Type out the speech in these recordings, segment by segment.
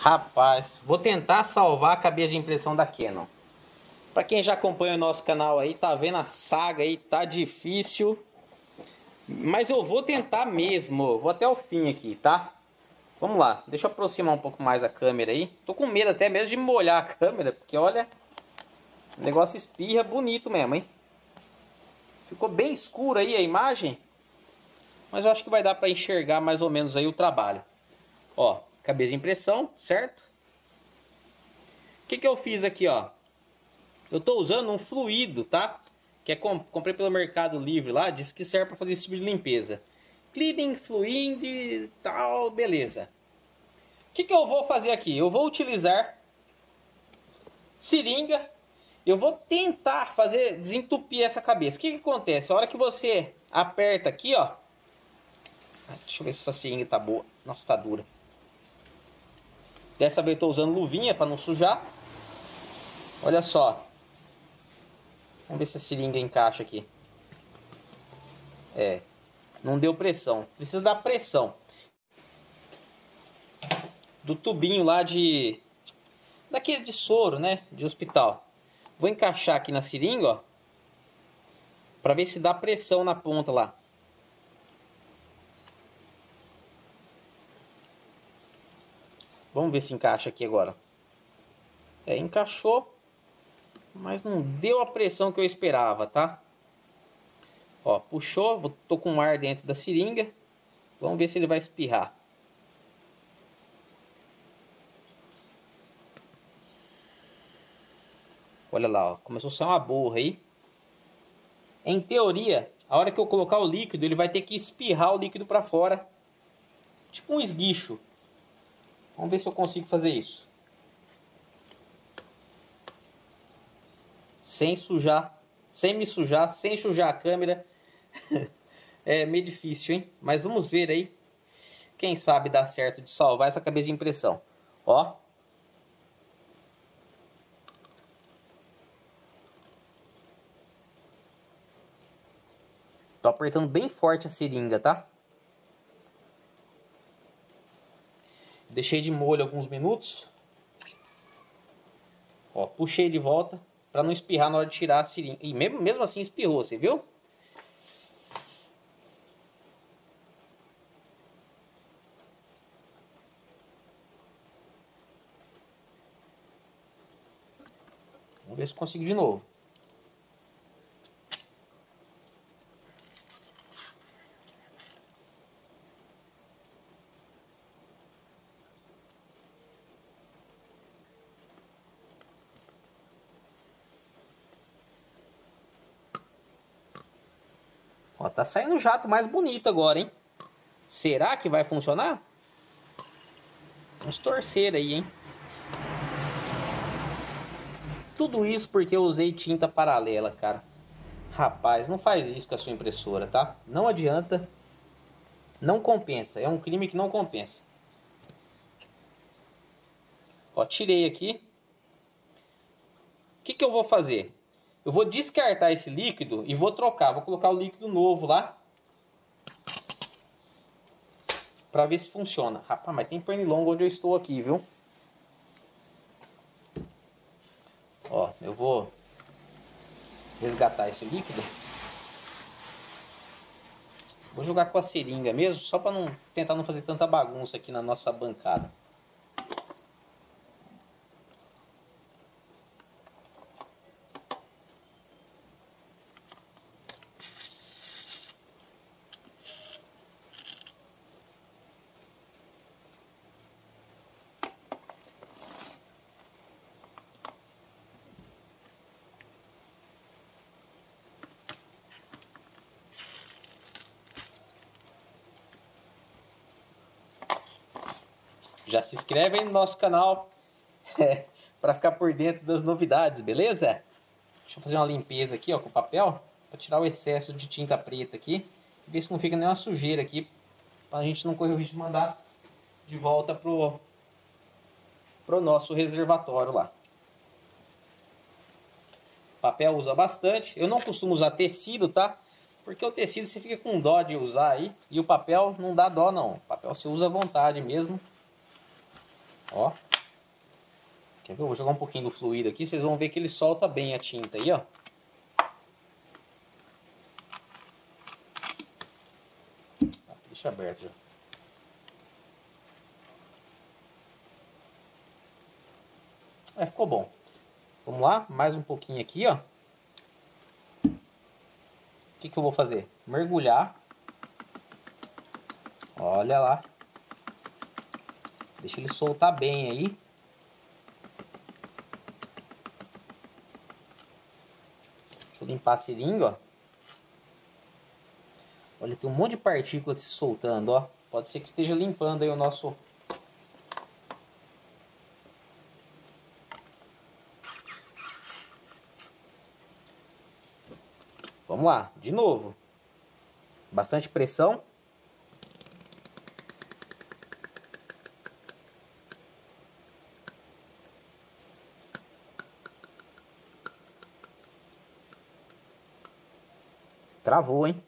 Rapaz, vou tentar salvar a cabeça de impressão da Canon. Para quem já acompanha o nosso canal aí, tá vendo a saga aí, tá difícil. Mas eu vou tentar mesmo, vou até o fim aqui, tá? Vamos lá, deixa eu aproximar um pouco mais a câmera aí. Tô com medo até mesmo de molhar a câmera, porque olha, o negócio espirra bonito mesmo, hein? Ficou bem escuro aí a imagem, mas eu acho que vai dar para enxergar mais ou menos aí o trabalho. Ó, cabeça de impressão, certo? O que, que eu fiz aqui, ó? Eu estou usando um fluido, tá? Que é comprei pelo Mercado Livre lá, diz que serve para fazer esse tipo de limpeza. Cleaning fluid e tal, beleza. O que, que eu vou fazer aqui? Eu vou utilizar seringa. Eu vou tentar fazer desentupir essa cabeça. O que, que acontece? A hora que você aperta aqui, ó. Deixa eu ver se essa seringa tá boa. Nossa, tá dura. Dessa vez estou usando luvinha para não sujar. Olha só. Vamos ver se a seringa encaixa aqui. É. Não deu pressão. Precisa dar pressão. Do tubinho lá de... Daquele de soro, né? De hospital. Vou encaixar aqui na seringa, ó. Pra ver se dá pressão na ponta lá. Vamos ver se encaixa aqui agora. É, encaixou, mas não deu a pressão que eu esperava, tá? Ó, puxou, tô com ar dentro da seringa. Vamos ver se ele vai espirrar. Olha lá, ó, começou a sair uma borra aí. Em teoria, a hora que eu colocar o líquido, ele vai ter que espirrar o líquido para fora. Tipo um esguicho. Vamos ver se eu consigo fazer isso. Sem sujar, sem me sujar, sem sujar a câmera. é meio difícil, hein? Mas vamos ver aí. Quem sabe dá certo de salvar essa cabeça de impressão. Ó. Tô apertando bem forte a seringa, tá? Deixei de molho alguns minutos. Ó, puxei de volta para não espirrar na hora de tirar a seringa. E mesmo, mesmo assim espirrou, você viu? Vamos ver se consigo de novo. Ó, tá saindo jato mais bonito agora, hein? Será que vai funcionar? Vamos torcer aí, hein? Tudo isso porque eu usei tinta paralela, cara. Rapaz, não faz isso com a sua impressora, tá? Não adianta. Não compensa. É um crime que não compensa. Ó, tirei aqui. O que, que eu vou fazer? Eu vou descartar esse líquido e vou trocar. Vou colocar o líquido novo lá. Pra ver se funciona. Rapaz, mas tem pernilongo onde eu estou aqui, viu? Ó, eu vou resgatar esse líquido. Vou jogar com a seringa mesmo, só para não tentar não fazer tanta bagunça aqui na nossa bancada. Já se inscreve aí no nosso canal é, para ficar por dentro das novidades, beleza? Deixa eu fazer uma limpeza aqui ó, com o papel para tirar o excesso de tinta preta aqui e ver se não fica nenhuma sujeira aqui para a gente não correr o risco de mandar de volta pro pro nosso reservatório lá. Papel usa bastante. Eu não costumo usar tecido, tá? Porque o tecido você fica com dó de usar aí. E o papel não dá dó não. O papel você usa à vontade mesmo. Ó. Quer ver? Eu vou jogar um pouquinho do fluido aqui, vocês vão ver que ele solta bem a tinta aí, ó. Deixa aberto já. É, ficou bom. Vamos lá, mais um pouquinho aqui, ó. O que, que eu vou fazer? Mergulhar. Olha lá. Deixa ele soltar bem aí. Deixa eu limpar a seringa, ó. Olha, tem um monte de partículas se soltando, ó. Pode ser que esteja limpando aí o nosso... Vamos lá, de novo. Bastante pressão. Travou, hein?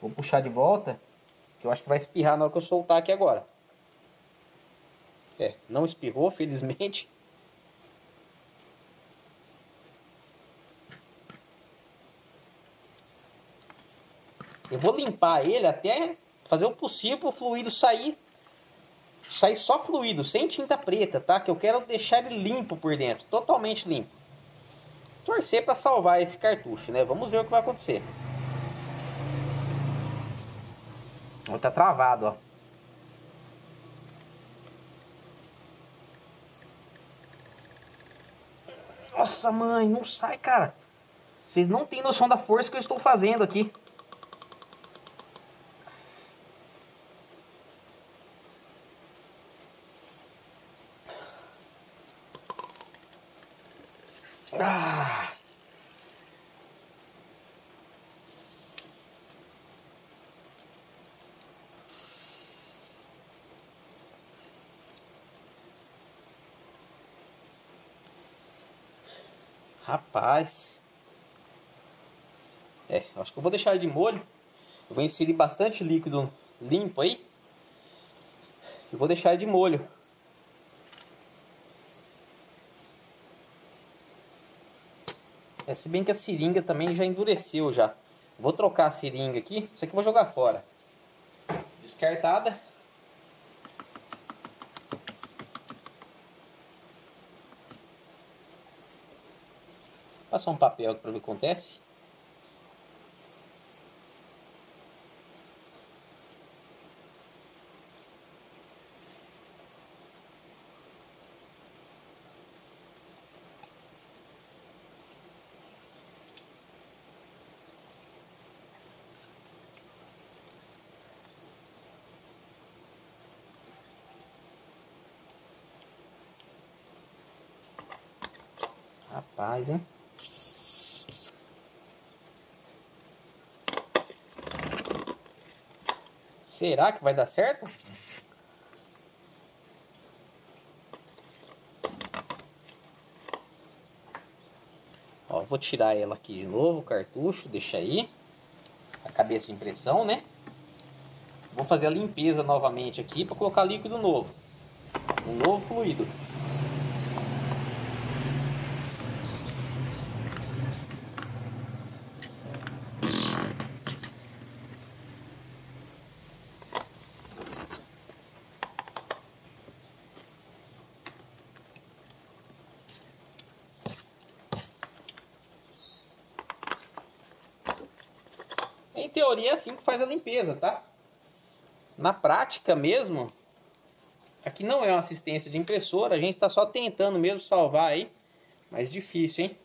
Vou puxar de volta, que eu acho que vai espirrar na hora que eu soltar aqui agora. É, não espirrou, felizmente. Eu vou limpar ele até fazer o possível para o fluido sair sair só fluido, sem tinta preta, tá? Que eu quero deixar ele limpo por dentro, totalmente limpo. Torcer para salvar esse cartucho, né? Vamos ver o que vai acontecer. Tá travado, ó. Nossa, mãe, não sai, cara. Vocês não têm noção da força que eu estou fazendo aqui. Ah. Rapaz. É, acho que eu vou deixar de molho. Eu vou inserir bastante líquido limpo aí. E vou deixar de molho. É, se bem que a seringa também já endureceu já. Vou trocar a seringa aqui. Isso aqui eu vou jogar fora. Descartada. Passar um papel para ver o que acontece. Rapaz, hein? Será que vai dar certo? Ó, vou tirar ela aqui de novo, o cartucho, deixa aí. A cabeça de impressão, né? Vou fazer a limpeza novamente aqui para colocar líquido novo. Um novo fluido. Em teoria é assim que faz a limpeza, tá? Na prática mesmo, aqui não é uma assistência de impressora, a gente está só tentando mesmo salvar aí, mas difícil, hein?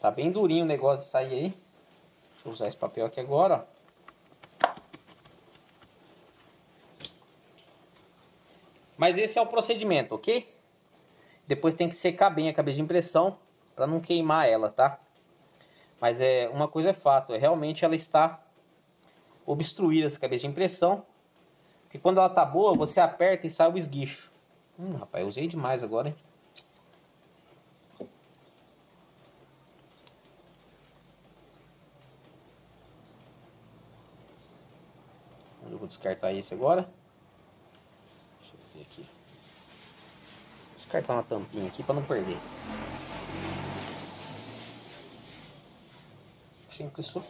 Tá bem durinho o negócio de sair aí. Deixa eu usar esse papel aqui agora, ó. Mas esse é o procedimento, ok? Depois tem que secar bem a cabeça de impressão para não queimar ela, tá? Mas é uma coisa é fato, é realmente ela está obstruída essa cabeça de impressão. Porque quando ela tá boa, você aperta e sai o esguicho. Hum, rapaz, eu usei demais agora, hein? Eu vou descartar esse agora. Deixa eu ver aqui. Descartar uma tampinha aqui para não perder. Que isso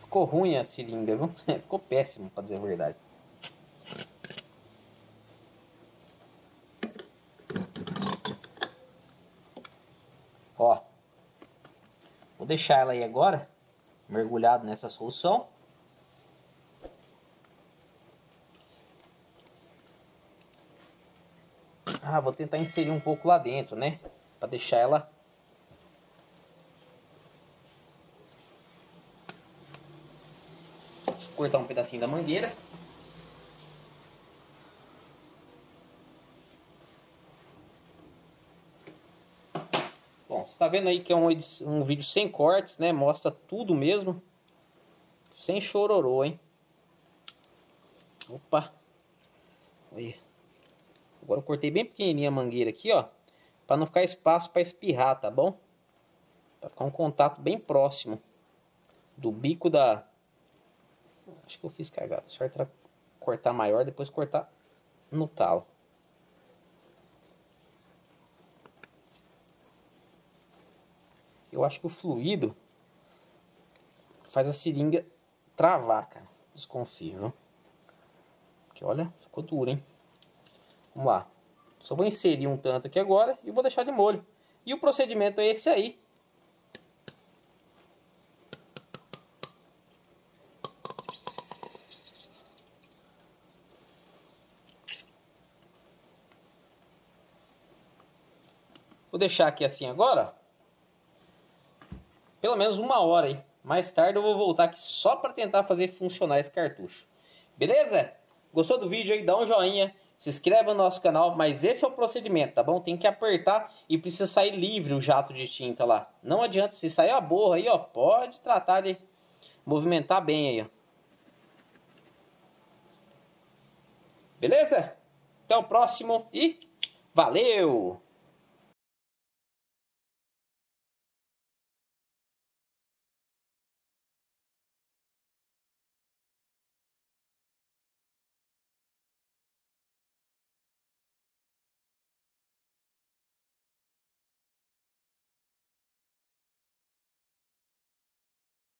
ficou ruim a seringa, viu? ficou péssimo, para dizer a verdade. Ó, vou deixar ela aí agora, mergulhado nessa solução. Ah, vou tentar inserir um pouco lá dentro, né? Para deixar ela cortar um pedacinho da mangueira. Bom, você está vendo aí que é um, um vídeo sem cortes, né? Mostra tudo mesmo. Sem chororô, hein? Opa! Aí. Agora eu cortei bem pequenininha a mangueira aqui, ó. Para não ficar espaço para espirrar, tá bom? Para ficar um contato bem próximo do bico da, Acho que eu fiz cagada. Certo era cortar maior, depois cortar no talo. Eu acho que o fluido faz a seringa travar, cara. Desconfio, viu? Porque olha, ficou duro, hein? Vamos lá. Só vou inserir um tanto aqui agora e vou deixar de molho. E o procedimento é esse aí. Vou deixar aqui assim agora. Pelo menos uma hora aí. Mais tarde eu vou voltar aqui só para tentar fazer funcionar esse cartucho. Beleza? Gostou do vídeo aí? Dá um joinha. Se inscreve no nosso canal, mas esse é o procedimento, tá bom? Tem que apertar e precisa sair livre o jato de tinta lá. Não adianta, se sair a borra aí, ó, pode tratar de movimentar bem aí, ó. Beleza? Até o próximo e valeu!